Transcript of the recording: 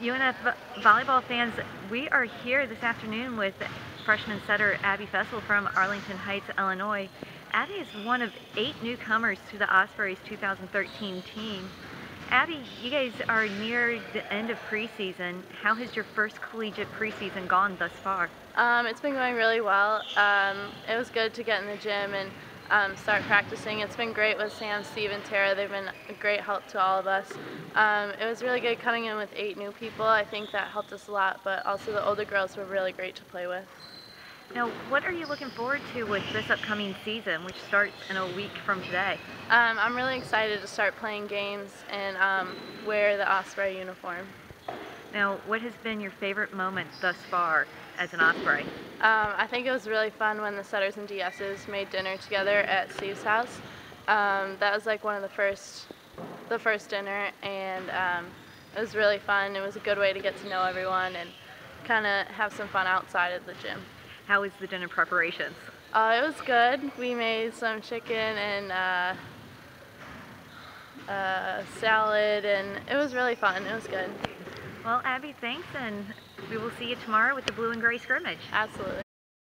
UNF volleyball fans, we are here this afternoon with freshman setter Abby Fesl from Arlington Heights, Illinois. Abby is one of eight newcomers to the Ospreys 2013 team. Abby, you guys are near the end of preseason. How has your first collegiate preseason gone thus far? Um, it's been going really well. Um, it was good to get in the gym and um, start practicing. It's been great with Sam, Steve, and Tara. They've been a great help to all of us. Um, it was really good coming in with eight new people. I think that helped us a lot, but also the older girls were really great to play with. Now, what are you looking forward to with this upcoming season, which starts in a week from today? Um, I'm really excited to start playing games and um, wear the Osprey uniform. Now, what has been your favorite moment thus far as an Osprey? Um, I think it was really fun when the setters and DSs made dinner together at Steve's house. Um, that was like one of the first, the first dinner, and um, it was really fun. It was a good way to get to know everyone and kind of have some fun outside of the gym. How was the dinner preparations? Uh, it was good. We made some chicken and uh, uh, salad, and it was really fun. It was good. Well, Abby, thanks, and we will see you tomorrow with the blue and gray scrimmage. Absolutely.